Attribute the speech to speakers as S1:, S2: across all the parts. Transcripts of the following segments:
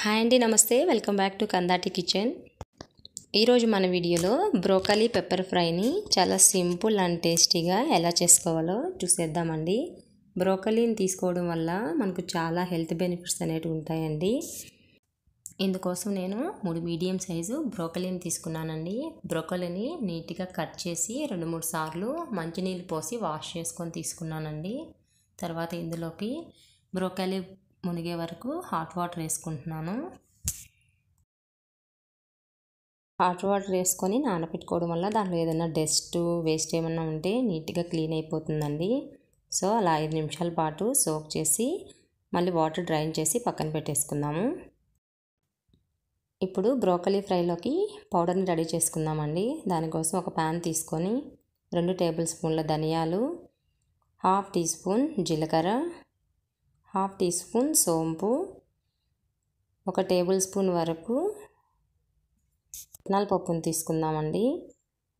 S1: Hi అండి నమస్తే. Welcome back to Kandati kitchen. ఈరోజు మన వీడియోలో బ్రోకలీ పెప్పర్ ఫ్రైని చాలా సింపుల్ అండ్ టేస్టీగా ఎలా చేసుకోవాలో చూసేద్దామండి. బ్రోకలీని తీసుకోవడం వల్ల మనకు చాలా హెల్త్ బెనిఫిట్స్ అనేవి ఉంటాయండి. ఇందుకోసం నేను మూడు మీడియం సైజు బ్రోకలీని తీసుకున్నానండి. బ్రోకలీని నీట్గా కట్ చేసి రెండు మూడు సార్లు మంచినీళ్ళు పోసి వాష్ చేసుకొని తీసుకున్నానండి. తర్వాత ఇందులోకి బ్రోకలీ మునిగే వరకు హాట్ వాటర్ వేసుకుంటున్నాను. హాట్ వాటర్ వేసుకొని నానబెట్టుకోవడం వల్ల దాంట్లో ఏదైనా డస్ట్ వేస్ట్ ఏమన్నా ఉంటే నీట్గా క్లీన్ అయిపోతుందండి. సో అలా ఐదు నిమిషాల పాటు సోక్ చేసి మళ్ళీ వాటర్ డ్రైన్ చేసి పక్కన పెట్టేసుకుందాము. ఇప్పుడు బ్రోకలీ ఫ్రైలోకి పౌడర్ని రెడీ చేసుకుందామండి. దానికోసం ఒక ప్యాన్ తీసుకొని రెండు టేబుల్ స్పూన్ల ధనియాలు హాఫ్ టీ స్పూన్ జీలకర్ర హాఫ్ టీ స్పూన్ సోంపు ఒక టేబుల్ స్పూన్ వరకు పట్నాల పప్పును తీసుకుందామండి.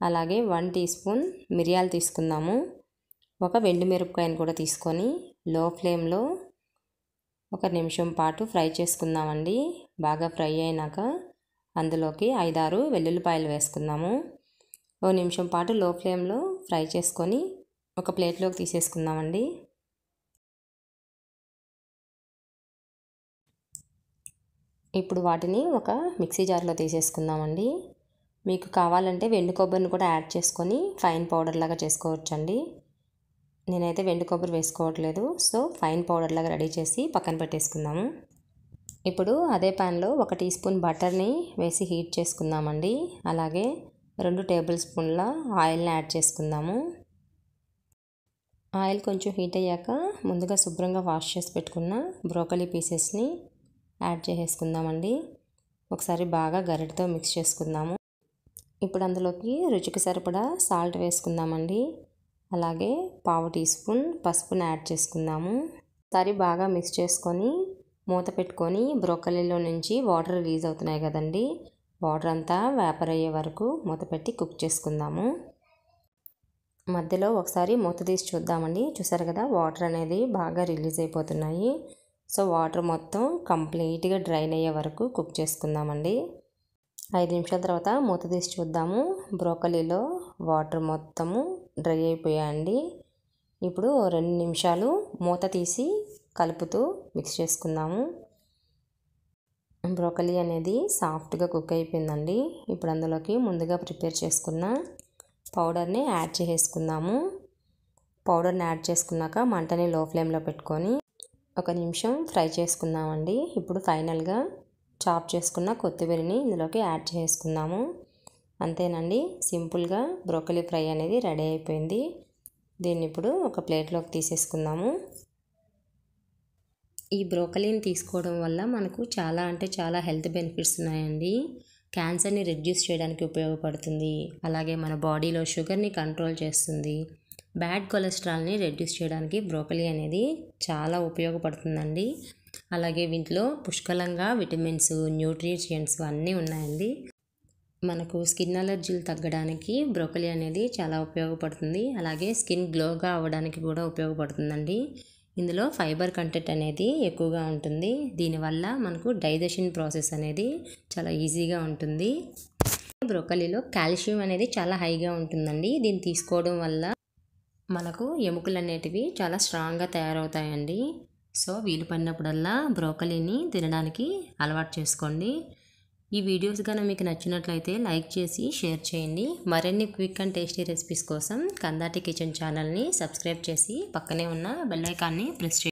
S1: అలాగే వన్ టీ స్పూన్ మిరియాలు తీసుకుందాము. ఒక వెండి మిరపకాయను కూడా తీసుకొని లో ఫ్లేమ్లో ఒక నిమిషం పాటు ఫ్రై చేసుకుందామండి. బాగా ఫ్రై అయినాక అందులోకి ఐదారు వెల్లుల్లిపాయలు వేసుకుందాము. ఓ నిమిషం పాటు లో ఫ్లేమ్లో ఫ్రై చేసుకొని ఒక ప్లేట్లోకి తీసేసుకుందామండి. ఇప్పుడు వాటిని ఒక మిక్సీ జార్లో తీసేసుకుందామండి. మీకు కావాలంటే వెండు కొబ్బరిని కూడా యాడ్ చేసుకొని ఫైన్ పౌడర్ లాగా చేసుకోవచ్చండి. నేనైతే వెండు కొబ్బరి వేసుకోవట్లేదు. సో ఫైన్ పౌడర్ లాగా రెడీ చేసి పక్కన పెట్టేసుకుందాము. ఇప్పుడు అదే ప్యాన్లో ఒక టీ స్పూన్ బటర్ని వేసి హీట్ చేసుకుందామండి. అలాగే రెండు టేబుల్ స్పూన్ల ఆయిల్ని యాడ్ చేసుకుందాము. ఆయిల్ కొంచెం హీట్ అయ్యాక ముందుగా శుభ్రంగా వాష్ చేసి పెట్టుకున్న బ్రోకలీ పీసెస్ని యాడ్ చేసేసుకుందామండి. ఒకసారి బాగా గరిటతో మిక్స్ చేసుకుందాము. ఇప్పుడు అందులోకి రుచికి సరిపడా సాల్ట్ వేసుకుందామండి. అలాగే పావు టీ స్పూన్ పసుపుని యాడ్ చేసుకుందాము. ఒకసారి బాగా మిక్స్ చేసుకొని మూత పెట్టుకొని బ్రోకలీలో నుంచి వాటర్ రిలీజ్ అవుతున్నాయి కదండి. వాటర్ అంతా వేపర్ అయ్యే వరకు మూత పెట్టి కుక్ చేసుకుందాము. మధ్యలో ఒకసారి మూత తీసి చూద్దామండి. చూసారు కదా వాటర్ అనేది బాగా రిలీజ్ అయిపోతున్నాయి. సో వాటర్ మొత్తం కంప్లీట్గా డ్రైన్ అయ్యే వరకు కుక్ చేసుకుందామండి. ఐదు నిమిషాల తర్వాత మూత తీసి చూద్దాము. బ్రోకలీలో వాటర్ మొత్తము డ్రై అయిపోయాయండి. ఇప్పుడు రెండు నిమిషాలు మూత తీసి కలుపుతూ మిక్స్ చేసుకుందాము. బ్రోకలీ అనేది సాఫ్ట్గా కుక్ అయిపోయిందండి. ఇప్పుడు అందులోకి ముందుగా ప్రిపేర్ చేసుకున్న పౌడర్ని యాడ్ చేసేసుకుందాము. పౌడర్ని యాడ్ చేసుకున్నాక మంటని లో ఫ్లేమ్లో పెట్టుకొని ఒక నిమిషం ఫ్రై చేసుకుందామండి. ఇప్పుడు ఫైనల్గా చాప్ చేసుకున్న కొత్తిమీరని ఇందులోకి యాడ్ చేసుకుందాము. అంతేనండి సింపుల్గా బ్రోకలీ ఫ్రై అనేది రెడీ అయిపోయింది. దీన్ని ఇప్పుడు ఒక ప్లేట్లోకి తీసేసుకుందాము. ఈ బ్రోకలీని తీసుకోవడం వల్ల మనకు చాలా అంటే చాలా హెల్త్ బెనిఫిట్స్ ఉన్నాయండి. క్యాన్సర్ని రెడ్యూస్ చేయడానికి ఉపయోగపడుతుంది. అలాగే మన బాడీలో షుగర్ని కంట్రోల్ చేస్తుంది. బ్యాడ్ కొలెస్ట్రాల్ని రెడ్యూస్ చేయడానికి బ్రోకలీ అనేది చాలా ఉపయోగపడుతుందండి. అలాగే వీటిలో పుష్కలంగా విటమిన్స్ న్యూట్రిషియంట్స్ అన్నీ ఉన్నాయండి. మనకు స్కిన్ అలర్జీలు తగ్గడానికి బ్రోకలీ అనేది చాలా ఉపయోగపడుతుంది. అలాగే స్కిన్ గ్లోగా అవ్వడానికి కూడా ఉపయోగపడుతుందండి. ఇందులో ఫైబర్ కంటెంట్ అనేది ఎక్కువగా ఉంటుంది. దీనివల్ల మనకు డైజెషన్ ప్రాసెస్ అనేది చాలా ఈజీగా ఉంటుంది. బ్రోకలీలో కాల్షియం అనేది చాలా హైగా ఉంటుందండి. దీన్ని తీసుకోవడం వల్ల మనకు ఎముకలు అనేటివి చాలా స్ట్రాంగ్గా తయారవుతాయండి. సో వీలు పడినప్పుడల్లా బ్రోకలీని తినడానికి అలవాటు చేసుకోండి. ఈ వీడియోస్ కనుక మీకు నచ్చినట్లయితే లైక్ చేసి షేర్ చేయండి. మరిన్ని క్విక్ అండ్ టేస్టీ రెసిపీస్ కోసం కందాటి కిచెన్ ఛానల్ని సబ్స్క్రైబ్ చేసి పక్కనే ఉన్న బెల్ ఐకాన్ని ప్రెస్ చేయండి.